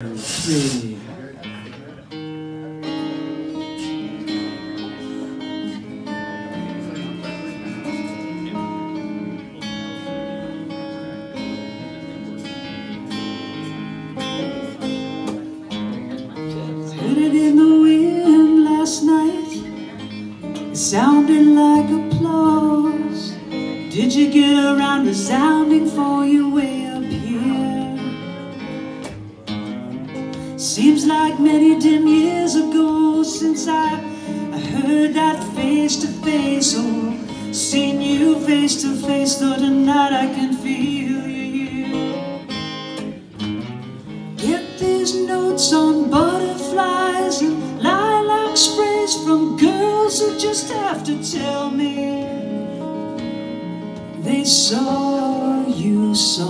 three. It in the wind last night. It sounded like applause. Did you get around resounding for your way Seems like many dim years ago since I, I heard that face to face. Oh, seen you face to face, though tonight I can feel you. Get these notes on butterflies and lilac sprays from girls who just have to tell me they saw you somewhere.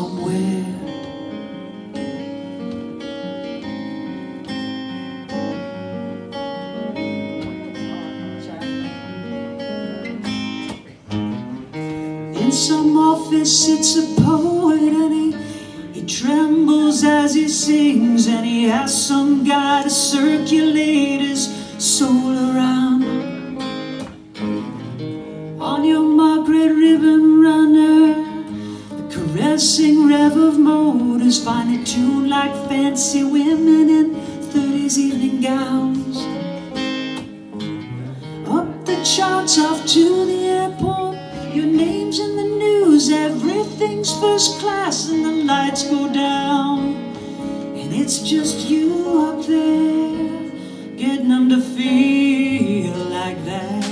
In some office sits a poet and he, he trembles as he sings and he asks some guy to circulate his soul around. On your Margaret ribbon runner, the caressing rev of motors finely tuned like fancy women in 30s evening gowns. Up the charts off to the airport. Your name's everything's first class, and the lights go down. And it's just you up there, getting them to feel like that.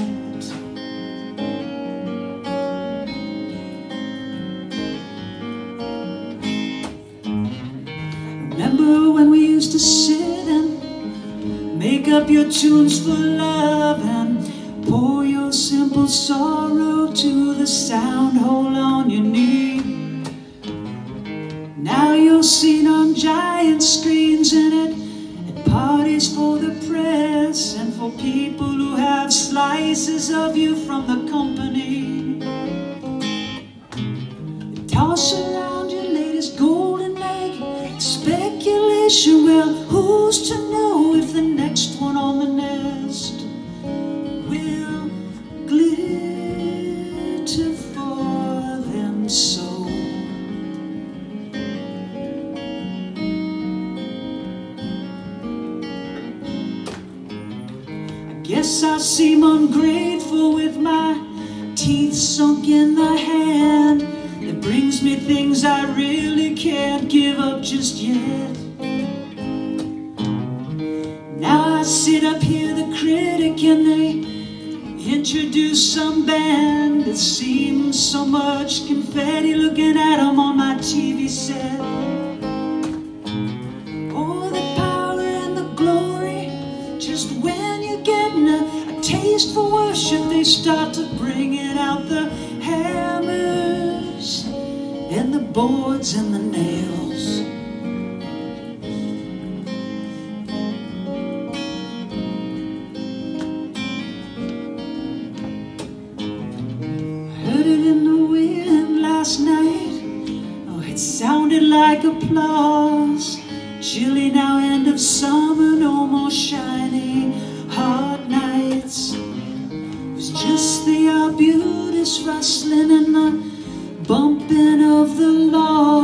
Remember when we used to sit and make up your tunes for love and pour your simple sorrow to the sound hole on your knee. Giant screens in it, at parties for the press and for people who have slices of you from the company. Toss around your latest golden egg. Speculation, well, who's to know guess I seem ungrateful with my teeth sunk in the hand that brings me things I really can't give up just yet. Now I sit up here, the critic, and they introduce some band that seems so much confetti looking at 'em on my TV set. For worship, they start to bringing out the hammers and the boards and the nails. I heard it in the wind last night. Oh, it sounded like applause. rustling and the bumping of the law.